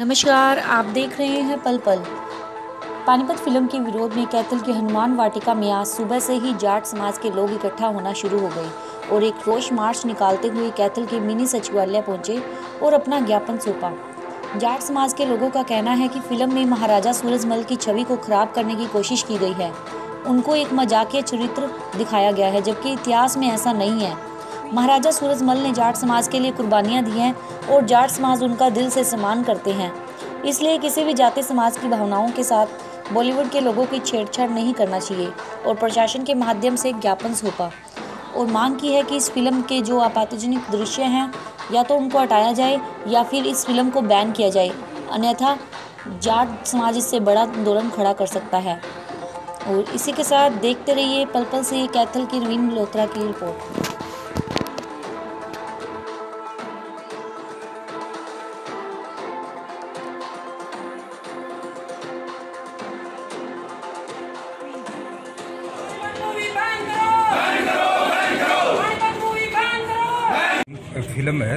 नमस्कार, आप देख रहे हैं पल पल। पानीपत फ़िल्म के विरोध में कैथल के हनुमान वाटिका में आज सुबह से ही जाट समाज के लोग इकट्ठा होना शुरू हो गए और एक रोष मार्च निकालते हुए कैथल के मिनी सचिवालय पहुँचे और अपना ज्ञापन सौंपा। जाट समाज के लोगों का कहना है कि फ़िल्म में महाराजा सूरजमल की छवि को खराब करने की कोशिश की गई है। उनको एक मजाकिया चरित्र दिखाया गया है, जबकि इतिहास में ऐसा नहीं है। महाराजा सूरजमल ने जाट समाज के लिए कुर्बानियाँ दी हैं और जाट समाज उनका दिल से सम्मान करते हैं। इसलिए किसी भी जाति समाज की भावनाओं के साथ बॉलीवुड के लोगों की छेड़छाड़ नहीं करना चाहिए और प्रशासन के माध्यम से ज्ञापन सौंपा। और मांग की है कि इस फ़िल्म के जो आपातजनक दृश्य हैं, या तो उनको हटाया जाए, या फिर इस फ़िल्म को बैन किया जाए। अन्यथा, जाट समाज इससे बड़ा आंदोलन खड़ा कर सकता है। और इसी के साथ देखते रहिए पल पल से कैथल की रवीन मल्होत्रा की रिपोर्ट। फ़िल्म है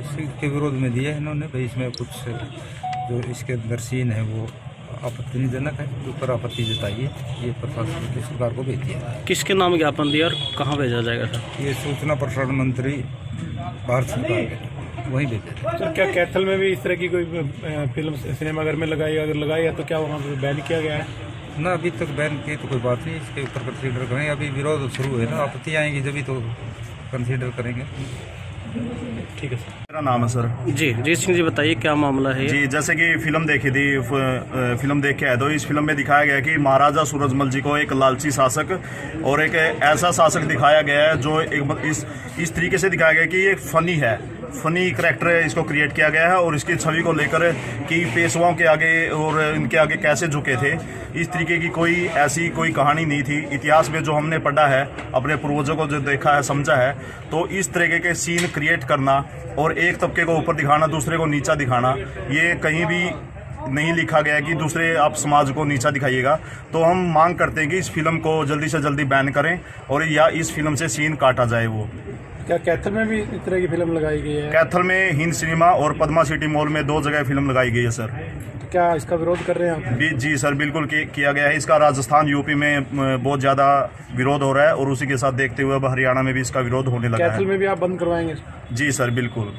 इसी के विरोध में दिया है इन्होंने। भाई इसमें कुछ जो इसके अंदर सीन है वो आपत्तिजनक है ऊपर आपत्ति जताइए ये प्रशासन की सरकार को भेज दिया किसके नाम ज्ञापन दिया और कहाँ भेजा जाएगा सर? ये सूचना प्रसारण मंत्री भारत सरकार के। वहीं भेजा सर क्या कैथल में भी इस तरह की कोई फ़िल्म सिनेमाघर में लगाई अगर लगाई है तो क्या वहाँ पर बैन किया गया है? ना अभी तक बैन की तो कोई बात नहीं इसके ऊपर कंसिडर करें अभी विरोध शुरू है ना आपत्ति आएँगी जब तो कंसीडर करेंगे। ठीक है सर। मेरा नाम है सर। जी जी सिंह जी बताइए क्या मामला है जी जैसे कि फ़िल्म देखी थी फ़िल्म देख के आए तो इस फ़िल्म में दिखाया गया कि महाराजा सूरजमल जी को एक लालची शासक और एक ऐसा शासक दिखाया गया है जो एक इस इस तरीके से दिखाया गया कि ये फनी है। फनी करेक्टर इसको क्रिएट किया गया है और इसकी छवि को लेकर कि पेशवाओं के आगे और इनके आगे कैसे झुके थे। इस तरीके की कोई ऐसी कोई कहानी नहीं थी। इतिहास में जो हमने पढ़ा है, अपने पूर्वजों को जो देखा है, समझा है तो इस तरीके के सीन क्रिएट करना और एक तबके को ऊपर दिखाना, दूसरे को नीचा दिखाना, ये कहीं भी नहीं लिखा गया कि दूसरे आप समाज को नीचा दिखाइएगा। तो हम मांग करते हैं कि इस फ़िल्म को जल्दी से जल्दी बैन करें और या इस फ़िल्म से सीन काटा जाए वो। क्या कैथल में भी इस तरह की फ़िल्म लगाई गई है? कैथल में हिंद सिनेमा और पदमा सिटी मॉल में दो जगह फ़िल्म लगाई गई है सर। तो क्या इसका विरोध कर रहे हैं आप? जी जी सर बिल्कुल किया गया है। इसका राजस्थान यूपी में बहुत ज़्यादा विरोध हो रहा है और उसी के साथ देखते हुए अब हरियाणा में भी इसका विरोध होने लगा कैथल में भी आप बंद करवाएँगे? जी सर बिल्कुल।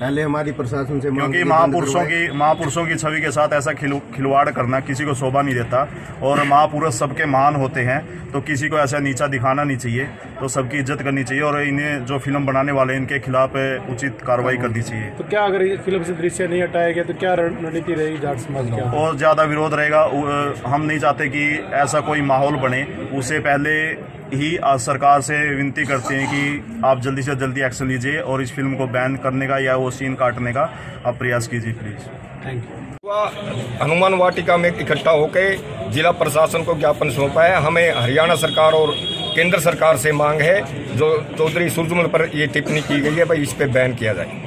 पहले हमारी प्रशासन से क्योंकि महापुरुषों की महापुरुषों की छवि के साथ ऐसा खिलवाड़ करना किसी को शोभा नहीं देता और महापुरुष सबके महान होते हैं तो किसी को ऐसा नीचा दिखाना नहीं चाहिए तो सबकी इज़्ज़त करनी चाहिए और इन्हें जो फ़िल्म बनाने वाले इनके खिलाफ उचित कार्रवाई करनी चाहिए। तो क्या अगर फ़िल्म से दृश्य नहीं हटाया गया तो क्या रणनीति रहेगी जाट समाज की? और ज़्यादा विरोध रहेगा हम नहीं चाहते कि ऐसा कोई माहौल बने। उससे पहले ही आज सरकार से विनती करते हैं कि आप जल्दी से जल्दी एक्शन लीजिए और इस फ़िल्म को बैन करने का या वो सीन काटने का आप प्रयास कीजिए please thank you Hanuman Vatika में इकट्ठा होकर जिला प्रशासन को ज्ञापन सौंपा है। हमें हरियाणा सरकार और केंद्र सरकार से मांग है जो चौधरी सूरजमल पर ये टिप्पणी की गई है भाई इस पर बैन किया जाए।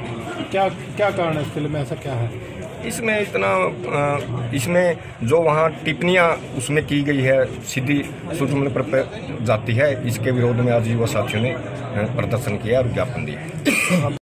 क्या क्या कारण है इस फ़िल्म में? ऐसा क्या है? इसमें इतना इसमें जो वहाँ टिप्पणियाँ उसमें की गई है, सीधी सूक्ष्म पर जाती है, इसके विरोध में आज युवा साथियों ने प्रदर्शन किया और ज्ञापन दिया